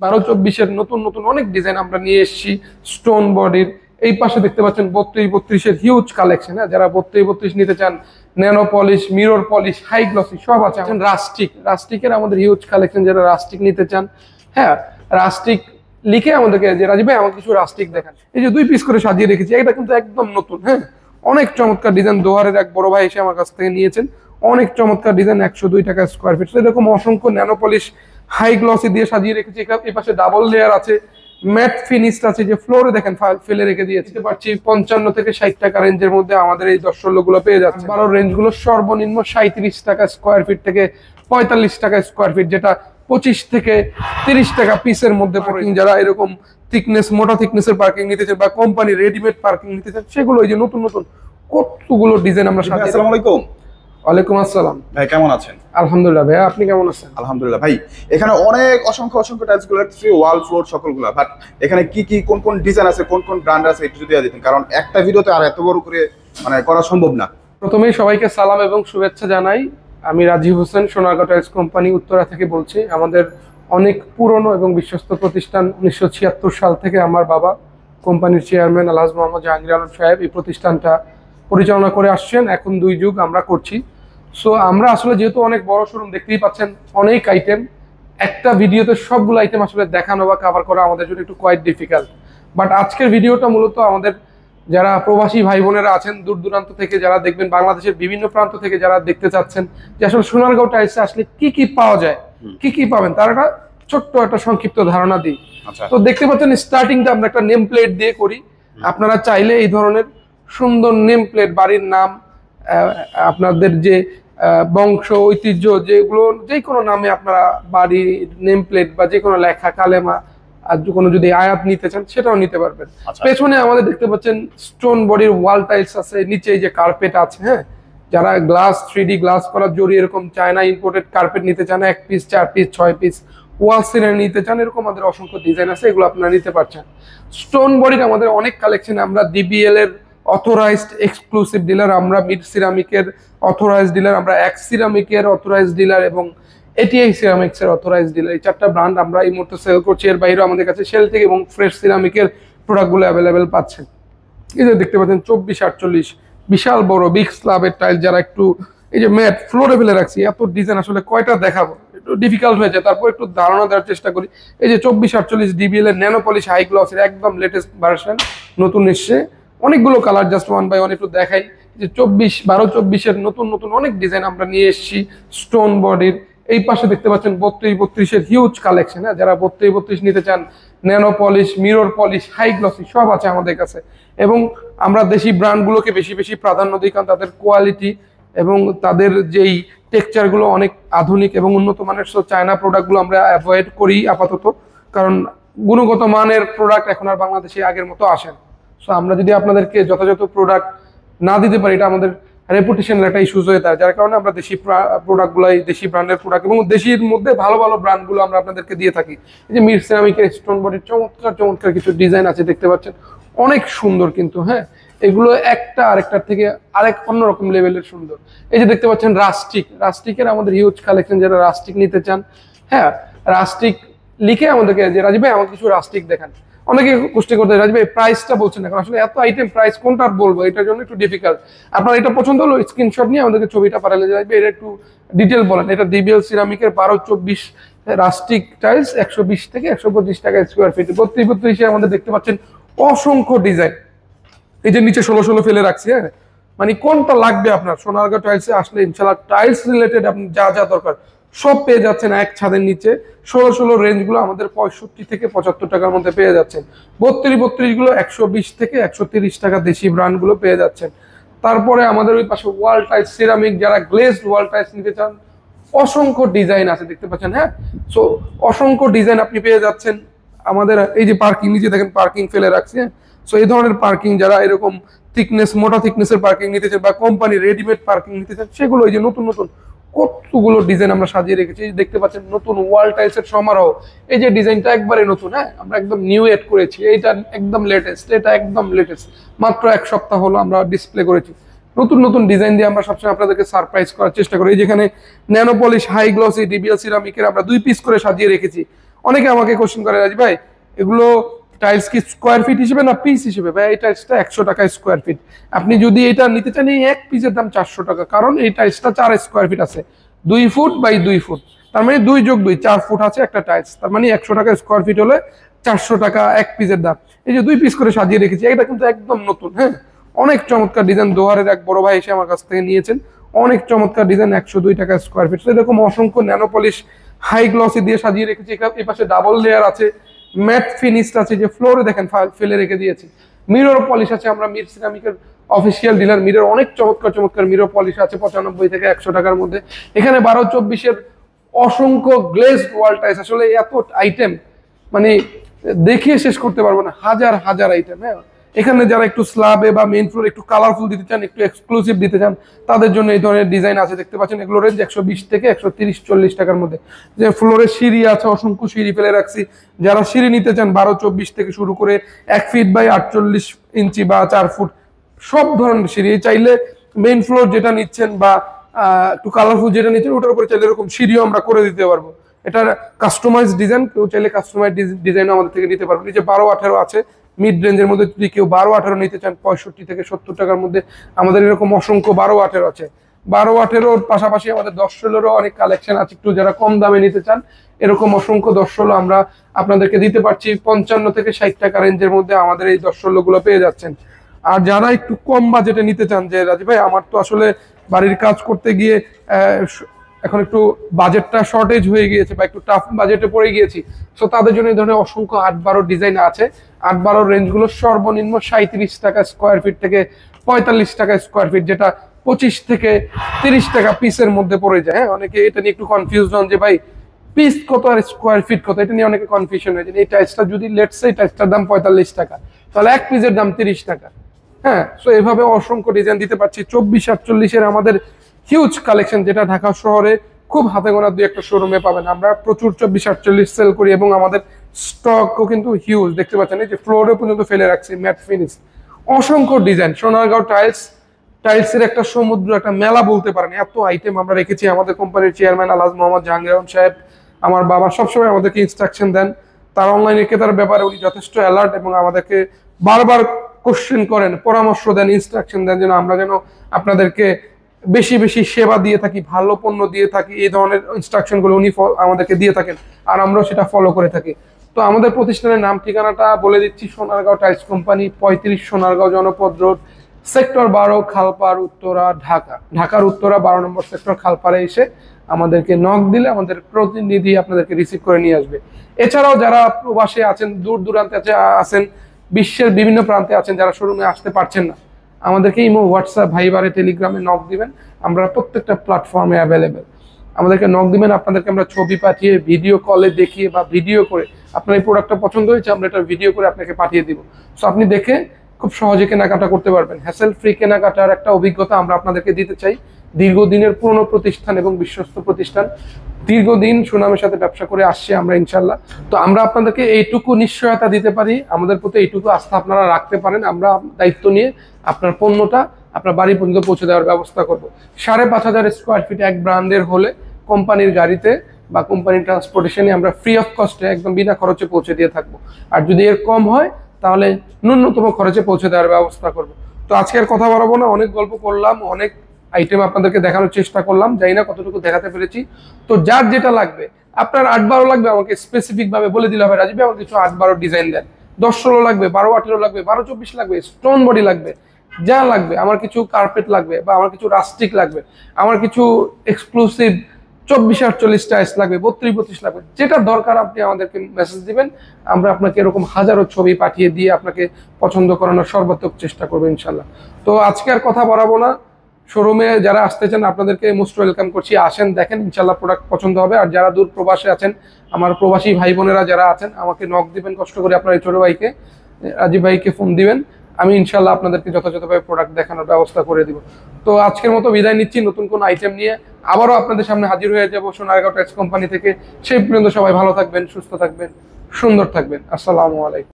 বারো চব্বিশের নতুন নতুন অনেক ডিজাইন আমরা নিয়ে এসেছি স্টোন বডির এই পাশে দেখতে পাচ্ছেন বত্রিশ বত্রিশের হিউজ কালেকশন হ্যাঁ? যারা বত্রিশ বত্রিশ নিতে চান nano polish mirror polish high glossy সব আছে রাস্টিক রাস্টিকের আমাদের হিউজ কালেকশন যারা রাস্টিক নিতে চান হ্যাঁ? রাস্টিক লিখে আমাদেরকে যে রাজীব ভাই আমার কিছু রাস্টিক দেখান। এই যে দুই পিস করে সাজিয়ে রেখেছি এটা কিন্তু একদম নতুন হ্যাঁ? অনেক চমৎকার ডিজাইন দোয়ারের এক বড় ভাই এসে আমার কাছ থেকে নিয়েছেন। অনেক চমৎকার ডিজাইন একশো দুই টাকা স্কোয়ার ফিট এরকম অসংখ্য ন্যানো পলিশ হাই গ্লসি দিয়ে সাজিয়ে রেখেছি। এই পাশে ডাবল লেয়ার আছে ম্যাট ফিনিশড আছে যে ফ্লোরে দেখেন ফেলে রেখে দিয়েছে। পারছি পঞ্চান্ন থেকে ষাট টাকা রেঞ্জের মধ্যে আমাদের এই দর্শকগুলো পেয়ে যাচ্ছে। বারো রেঞ্জগুলো সর্বনিম্ন সাঁত্রিশ টাকা স্কোয়ার ফিট থেকে পঁয়তাল্লিশ টাকা স্কোয়ার ফিট যেটা পঁচিশ থেকে তিরিশ টাকা পিসের মধ্যে পড়ে যারা এরকম থিকনেস মোটা থিকনেসের পার্কিং নিতে চান বা কোম্পানি রেডিমেড পার্কিং নিতে চান সেগুলো এই যে নতুন নতুন কতগুলো ডিজাইন আমরা আসসালামু আলাইকুম। ওয়ালাইকুম আসসালাম। ভাই কেমন আছেন? আলহামদুলিল্লাহ ভাইয়া আপনি কেমন আছেন? আলহামদুলিল্লাহ ভাই এখানে অনেক অসংখ্য অসংখ্য টাইলসগুলো ওয়াল ফ্লোর সকলগুলো বাট এখানে কি কি কোন কোন ডিজাইন আছে কোন কোন ব্র্যান্ড আছে একটু যদি দিতেন কারণ একটা ভিডিওতে আর এত বড় করে মানে করা সম্ভব না। প্রথমেই সবাইকে সালাম এবং শুভেচ্ছা জানাই। আমি রাজীব হোসেন সোনারগাঁ টাইলস কোম্পানি উত্তরা থেকে বলছি। আমাদের অনেক পুরনো এবং বিশ্বস্ত প্রতিষ্ঠান উনিশশো ছিয়াত্তর সাল থেকে আমার বাবা কোম্পানির চেয়ারম্যান আলহাজ মোহাম্মদ জাহাঙ্গীর আলম সাহেব এই প্রতিষ্ঠানটা পরিচালনা করে আসছেন। এখন দুই যুগ আমরা করছি। সো আমরা আসলে যেহেতু অনেক বড় শোরুম দেখতেই পাচ্ছেন অনেক আইটেম একটা ভিডিওতে সবগুলো আইটেম আসলে দেখানো বা কভার করা আমাদের জন্য একটু কোয়াইট ডিফিকাল্ট বাট আজকের ভিডিওটা মূলত আমাদের যারা প্রবাসী ভাই বোনেরা আছেন দূর দূরান্ত থেকে যারা দেখবেন বাংলাদেশের বিভিন্ন প্রান্ত থেকে যারা দেখতে চাচ্ছেন যে আসলে সোনারগাঁও টাইলসে আসলে কি কি পাওয়া যায় কি কি পাবেন তার একটা ছোট্ট একটা সংক্ষিপ্ত ধারণা দিই। আচ্ছা। তো দেখতে পাচ্ছেন স্টার্টিংটা আমরা একটা নেম প্লেট দিয়ে করি। আপনারা চাইলে এই ধরনের সুন্দর নেম প্লেট বাড়ির নাম আপনাদের যে বংশ ঐতিহ্য যেগুলো যে কোনো নামে আপনারা বাড়ির নেম প্লেট বা যে কোনো লেখা কালেমা আর কোনো যদি আয়াত নিতে চান সেটাও নিতে পারবেন। আচ্ছা। পেছনে আমাদের দেখতে পাচ্ছেন স্টোন বডির ওয়াল টাইলস আছে নিচে যে কার্পেট আছে হ্যাঁ? যারা গ্লাস থ্রি গ্লাস করার জরি এরকম চায়না ইম্পোর্টেড কার্পেট নিতে চান এক পিস চার পিস ছয় পিস ওয়াল সিনারি নিতে চান এরকম আমাদের অসংখ্য ডিজাইন আছে এগুলো আপনারা নিতে পারছেন। স্টোন বডির আমাদের অনেক কালেকশন আমরা ডিবিএল এর অথরাইজড এক্সক্লুসিভ ডিলার আমরা মিড সিরামিকের অথরাইজড ডিলার আমরা এক সিরামিকের অথরাইজড ডিলার এবং এটিআই সিরামিক্স এর অথরাইজড ডিলার এই চারটা ব্র্যান্ড আমরা এই মুহূর্তে সেল করছি। এর বাইরেও আমাদের কাছে সেল থেকে এবং ফ্রেশ সিরামিকের প্রোডাক্টগুলো অ্যাভেলেবেল পাচ্ছেন এই যে দেখতে পাচ্ছেন, চব্বিশ আটচল্লিশ, বিশাল বড় বিগ স্ল্যাবের টাইল যারা একটু এই যে ম্যাট ফ্লোরে ফেলে রাখছি, এত ডিজাইন আসলে কয়টা দেখাবো? একটু ডিফিকাল্ট হয়েছে তারপর একটু ধারণা দেওয়ার চেষ্টা করি। এই যে চব্বিশ আটচল্লিশ ডিবিএল এর ন্যানোপলিশ হাই গ্লসের একদম লেটেস্ট ভার্সন নতুন এসছে। অনেকগুলো colour just one by one একটু দেখাই। যে চব্বিশ, বারো চব্বিশের নতুন নতুন অনেক ডিজাইন আমরা নিয়ে এসেছি স্টোন বডির এই পাশে দেখতে পাচ্ছেন বত্রিশ, বত্রিশের হিউজ কালেকশন হ্যাঁ? যারা বত্রিশ বত্রিশ নিতে চান nano polish mirror polish high glossy সব আছে আমাদের কাছে। এবং আমরা দেশি ব্র্যান্ডগুলোকে বেশি বেশি প্রাধান্য দিই, কারণ তাদের কোয়ালিটি এবং তাদের যেই টেক্সচারগুলো অনেক আধুনিক এবং উন্নত মানের সব চায়না প্রোডাক্টগুলো আমরা অ্যাভয়েড করি আপাতত। কারণ গুণগত মানের প্রোডাক্ট এখন আর বাংলাদেশে আগের মতো আসে না। সো আমরা যদি আপনাদেরকে যথাযথ প্রোডাক্ট না দিতে পারি, এটা আমাদের রেপুটেশনের একটা ইস্যুজ হয়ে থাকে যার কারণে আমরা দেশি প্রোডাক্টগুলাই দেশি ব্র্যান্ডের প্রোডাক্ট এবং দেশির মধ্যে ভালো ভালো ব্র্যান্ডগুলো আমরা আপনাদেরকে দিয়ে থাকি। এই যে মির সিরামিকের স্টোন বডির চমৎকার চমৎকার কিছু ডিজাইন আছে দেখতে পাচ্ছেন। অনেক সুন্দর কিন্তু হ্যাঁ? এগুলো একটা আরেকটার থেকে আরেক অন্যরকম লেভেলের সুন্দর। এই যে দেখতে পাচ্ছেন রাস্টিক রাস্টিকের আমাদের হিউজ কালেকশন যারা রাস্টিক নিতে চান হ্যাঁ? রাস্টিক লিখে আমাদেরকে, যে রাজীব ভাই, আমাকে কিছু রাস্টিক দেখান। অনেকে কুষ্টি করতে রাজীব প্রাইসটা বলছেন এখন আসলে এত আইটেম প্রাইস কোনটা বলব? এটার জন্য একটু ডিফিকাল্ট আপনার এটা পছন্দ হলো স্ক্রিনশট নিয়ে আমাদেরকে ছবিটা পাঠালে যাবে এটা একটু ডিটেল বলেন। এটা ডিবিএল সিরামিকের বারো চব্বিশ রাস্টিক টাইলস একশো বিশ থেকে একশো পঁচিশ টাকা স্কোয়ার ফিট বত্রিশ বত্রিশে আমাদের দেখতে পাচ্ছেন অসংখ্য ডিজাইন এই যে নিচে ষোলো ষোলো ফেলে রাখছি হ্যাঁ? মানে কোনটা লাগবে আপনার? সোনারগাঁ টাইলসে আসলে ইনশাল্লাহ টাইলস রিলেটেড আপনি যা যা দরকার। সব পেয়ে যাচ্ছেন এক ছাদের নিচে। ষোলো ষোলো রেঞ্জগুলো আমাদের পঁয়ষট্টি থেকে পঁচাত্তর টাকার মধ্যে পেয়ে যাচ্ছেন। বত্রিশ বত্রিশগুলো একশো বিশ থেকে একশো তিরিশ টাকা দেশি ব্র্যান্ডগুলো পেয়ে যাচ্ছেন। তারপরে আমাদের ওই পাশে ওয়াল টাইলস সিরামিক যারা গ্লেজড ওয়াল টাইলস নিতে চান, অসংখ্য ডিজাইন আছে দেখতে পাচ্ছেন হ্যাঁ? সো অসংখ্য ডিজাইন আপনি পেয়ে যাচ্ছেন। আমাদের এই যে পার্কিং নিচে দেখেন পার্কিং ফেলে রাখছে সো এই ধরনের পার্কিং যারা এরকম থিকনেস মোটা থিকনেসের পার্কিং নিতে চান বা কোম্পানি রেডিমেড পার্কিং নিতে চান, সেগুলো এই যে নতুন নতুন কতগুলো ডিজাইন আমরা সাজিয়ে রেখেছি। দেখতে পাচ্ছেন নতুন ওয়াল টাইলসের সমারোহ। এই যে ডিজাইনটা একবারে নতুন হ্যাঁ? আমরা একদম নিউ এড করেছি। এইটা একদম লেটেস্ট এটা একদম লেটেস্ট মাত্র এক সপ্তাহ হলো আমরা ডিসপ্লে করেছি। নতুন নতুন ডিজাইন দিয়ে আমরা সবসময় আপনাদেরকে সারপ্রাইজ করার চেষ্টা করি। যেখানে nano polish high glossy DBL সিরামিকের আমরা দুই পিস করে সাজিয়ে রেখেছি। অনেকে আমাকে কোশ্চেন করে রাজি ভাই, এগুলো টাইলস কি স্কোয়ার ফিট হিসেবে না পিস হিসেবে? ভাই, এই টাইলসটা একশো টাকা স্কোয়ার ফিট আপনি যদি এটা নিতে চান, এই এক পিসের দাম চারশো টাকা। কারণ এই টাইলসটা চার স্কোয়ার ফিট আছে। দুই ফুট বাই দুই ফুট তার মানে দুই যোগ দুই, চার ফুট আছে একটা টাইলস তার মানে একশো টাকা স্কোয়ার ফিট হলে চারশো টাকা এক পিসের দাম। এই যে দুই পিস করে সাজিয়ে রেখেছি এটা কিন্তু একদম নতুন হ্যাঁ? অনেক চমৎকার ডিজাইন দোহারের এক বড় ভাই এসে আমার কাছ থেকে নিয়েছেন। অনেক চমৎকার ডিজাইন একশো দুই টাকা স্কোয়ার ফিট এরকম অসংখ্য ন্যানোপলিশ হাই গ্লসি দিয়ে সাজিয়ে রেখেছি। এই পাশে ডাবল লেয়ার আছে। ম্যাট ফিনিশড আছে, যে ফ্লোরে দেখেন ফেলে রেখে দিয়েছে। মিরর পলিশ আছে, আমরা মির সিরামিকের অফিসিয়াল ডিলার মিরর অনেক চমৎকার চমৎকার মিরর পলিশ আছে, পঁচানব্বই থেকে একশো টাকার মধ্যে। এখানে বারো চব্বিশের অসংখ্য গ্লেজ ওয়াল টাইস আসলে এত আইটেম মানে দেখিয়ে শেষ করতে পারব না, হাজার হাজার আইটেম হ্যাঁ? এখানে যারা একটু স্ল্যাবে বা মেইন ফ্লোর একটু কালারফুল দিতে চান, একটু এক্সক্লুসিভ দিতে চান, তাদের জন্য এই ধরনের ডিজাইন আছে, দেখতে পাচ্ছেন? এগুলো রেঞ্জ একশো বিশ থেকে একশো তিরিশ, চল্লিশ টাকার মধ্যে। যে ফ্লোরের সিঁড়ি আছে, অসংখ্য সিঁড়ি ফেলে রাখছি। যারা সিঁড়ি নিতে চান, বারো, চব্বিশ থেকে শুরু করে এক ফিট বাই আটচল্লিশ ইঞ্চি বা চার ফুট, সব ধরনের সিঁড়ি। চাইলে মেইন ফ্লোর যেটা নিচ্ছেন বা একটু কালারফুল যেটা নিচ্ছেন, ওটার উপরে চাইলে এরকম সিঁড়িও আমরা করে দিতে পারব। এটার কাস্টমাইজ ডিজাইন কেউ চাইলে কাস্টমাইজ ডিজাইনও আমাদের থেকে নিতে পারবে নিচে বারো, আঠেরো আছে মিড রেঞ্জের মধ্যে যদি কেউ বারো আঠেরো নিতে চান, পঁয়ষট্টি থেকে সত্তর টাকার মধ্যে আমাদের এরকম অসংখ্য বারো আঠেরো আছে। বারো আঠেরোর পাশাপাশি আমাদের দশ ষোলোরও অনেক কালেকশন আছে, একটু যারা কম দামে নিতে চান, এরকম অসংখ্য দশ ষোলো আমরা আপনাদেরকে দিতে পারছি। পঞ্চান্ন থেকে ষাট টাকা রেঞ্জের মধ্যে আমাদের এই দশ ষোলোগুলো পেয়ে যাচ্ছেন। আর যারা একটু কম বাজেটে নিতে চান, যে রাজীব ভাই, আমার তো আসলে বাড়ির কাজ করতে গিয়ে এখন একটু বাজেটটা শর্টেজ হয়ে গিয়েছে বা একটু টাফ বাজেটে পড়ে গিয়েছি সো তাদের জন্য এই ধরনের অসংখ্য আট বারো ডিজাইন আছে। আট বারো রেঞ্জগুলো সর্বনিম্ন সাঁত্রিশ টাকা স্কোয়ার ফিট থেকে পঁয়তাল্লিশ টাকা স্কোয়ার ফিট যেটা পঁচিশ থেকে তিরিশ টাকা পিসের মধ্যে পড়ে যায়। হ্যাঁ অনেকে এটা নিয়ে একটু কনফিউজ হন যে, ভাই পিস কত আর স্কোয়ার ফিট কত? এটা নিয়ে অনেকে কনফিউশন হয়েছে এই টাইলসটা যদি লেটস এই টাইলসটার দাম পঁয়তাল্লিশ টাকা, তাহলে এক পিসের দাম তিরিশ টাকা। হ্যাঁ সো এভাবে অসংখ্য ডিজাইন দিতে পারছি। চব্বিশ আটচল্লিশের আমাদের হিউজ কালেকশন যেটা ঢাকা শহরে খুব হাতে গোনা দুই একটা শোরুমে পাবেন। আমরা প্রচুর চব্বিশ আটচল্লিশ সেল করি এবং আমাদের স্টকও কিন্তু হিউজ দেখতে পাচ্ছেন এই যে ফ্লোরে পর্যন্ত ফেলে রাখছি ম্যাট ফিনিশ অসংখ্য ডিজাইন সোনারগাঁও টাইলস টাইলসের একটা সমুদ্র, একটা মেলা বলতে পারেন। এত আইটেম আমরা রেখেছি আমাদের কোম্পানির চেয়ারম্যান আলাজ মোহাম্মদ জাহাঙ্গীর সাহেব। আমার বাবা সবসময় আমাদেরকে ইনস্ট্রাকশন দেন। তার অনলাইনে ক্রেতার ব্যাপারে উনি যথেষ্ট অ্যালার্ট এবং আমাদেরকে বারবার কোশ্চেন করেন, পরামর্শ দেন ইনস্ট্রাকশন দেন যেন আমরা যেন আপনাদেরকে বেশি বেশি সেবা দিয়ে থাকি, ভালো পণ্য দিয়ে থাকি, এই ধরনের ইনস্ট্রাকশনগুলো উনি আমাদেরকে দিয়ে থাকেন আর আমরাও সেটা ফলো করে থাকি। তো আমাদের প্রতিষ্ঠানের নাম ঠিকানাটা বলে দিচ্ছি, সোনারগাঁও টাইলস কোম্পানি, পঁয়ত্রিশ সোনারগাঁও জনপদ রোড, সেক্টর বারো, খালপাড়, উত্তরা, ঢাকা। ঢাকার উত্তরা বারো নম্বর সেক্টর, খালপাড়ে এসে আমাদেরকে নক দিলে আমাদের প্রতিনিধি আপনাদেরকে রিসিভ করে নিয়ে আসবে। এছাড়াও যারা প্রবাসে আছেন, দূর দূরান্তে আছে আছেন, বিশ্বের বিভিন্ন প্রান্তে আছেন, যারা শোরুমে আসতে পারছেন না আমাদেরকে ইমো, হোয়াটসঅ্যাপ, ভাইবারে টেলিগ্রামে নক দিবেন। আমরা প্রত্যেকটা প্ল্যাটফর্মে অ্যাভেলেবেল আমাদেরকে নক দিবেন, আপনাদেরকে আমরা ছবি পাঠিয়ে ভিডিও কলে দেখিয়ে বা ভিডিও করে, আপনার এই প্রোডাক্টটা পছন্দ হয়েছে, আমরা এটা ভিডিও করে আপনাকে পাঠিয়ে দিব। সো আপনি দেখে খুব সহজে কেনাকাটা করতে পারবেন। হ্যাসেল ফ্রি কেনাকাটার একটা অভিজ্ঞতা আমরা আপনাদেরকে দিতে চাই। দীর্ঘদিনের পুরনো প্রতিষ্ঠান এবং বিশ্বস্ত প্রতিষ্ঠান। দীর্ঘদিন সুনামের সাথে ব্যবসা করে আসছে আমরা ইনশাল্লাহ তো আমরা আপনাদেরকে এইটুকু নিশ্চয়তা দিতে পারি। আমাদের প্রতি এইটুকু আস্থা আপনারা রাখতে পারেন। আমরা দায়িত্ব নিয়ে আপনার পণ্যটা আপনার বাড়ি পর্যন্ত পৌঁছে দেওয়ার ব্যবস্থা করব। সাড়ে পাঁচ হাজার স্কোয়ার ফিট এক ব্র্যান্ডের হলে কোম্পানির গাড়িতে বা কোম্পানির ট্রান্সপোর্টেশনে আমরা ফ্রি অফ কস্টে একদম বিনা খরচে পৌঁছে দিয়ে থাকব। আর যদি এর কম হয়, তাহলে ন্যূনতম খরচে পৌঁছে দেওয়ার ব্যবস্থা করব। তো আজকে আর কথা বাড়াবো না। অনেক গল্প করলাম, অনেক আইটেম আপনাদেরকে দেখানোর চেষ্টা করলাম, জানি না কতটুকু দেখাতে পেরেছি। তো যার যেটা লাগবে, আপনার আট বারো লাগবে, আমাকে স্পেসিফিক ভাবে বলে দিলে হবে। রাজীব আমাকে কিছু আট বারো ডিজাইন দেন। দশ ষোলো লাগবে, বারো, আঠেরো লাগবে, বারো, চব্বিশ লাগবে স্টোন বডি লাগবে, যা লাগবে। আমার কিছু কার্পেট লাগবে বা আমার কিছু রাস্টিক লাগবে, আমার কিছু এক্সক্লুসিভ চব্বিশ, আটচল্লিশ টাইস লাগবে, বত্রিশ বত্রিশ লাগবে। যেটা দরকার আপনি আমাদেরকে মেসেজ দিবেন, আমরা আপনাকে এরকম হাজারো ছবি পাঠিয়ে দিয়ে আপনাকে পছন্দ করানোর সর্বাত্মক চেষ্টা করব ইনশাল্লাহ। তো আজকে আর কথা বাড়াবো না। শোরুমে যারা আসতে চান, আপনাদেরকে মোস্ট ওয়েলকাম করছি। আসেন, দেখেন ইনশাল্লাহ প্রোডাক্ট পছন্দ হবে। আর যারা দূর প্রবাসে আছেন, আমার প্রবাসী ভাই বোনেরা যারা আছেন, আমাকে নক দিবেন, কষ্ট করে আপনার এই ছোট ভাইকে, রাজীব ভাইকে ফোন দিবেন। আমি ইনশাল্লাহ আপনাদেরকে যথাযথভাবে প্রোডাক্ট দেখানোর ব্যবস্থা করে দিব। তো আজকের মতো বিদায় নিচ্ছি নতুন কোন আইটেম নিয়ে। আবারও আপনাদের সামনে হাজির হয়ে যাব সোনারগাঁও ট্যাক্স কোম্পানি থেকে। সেই পর্যন্ত সবাই ভালো থাকবেন, সুস্থ থাকবেন, সুন্দর থাকবেন। আসসালামু আলাইকুম।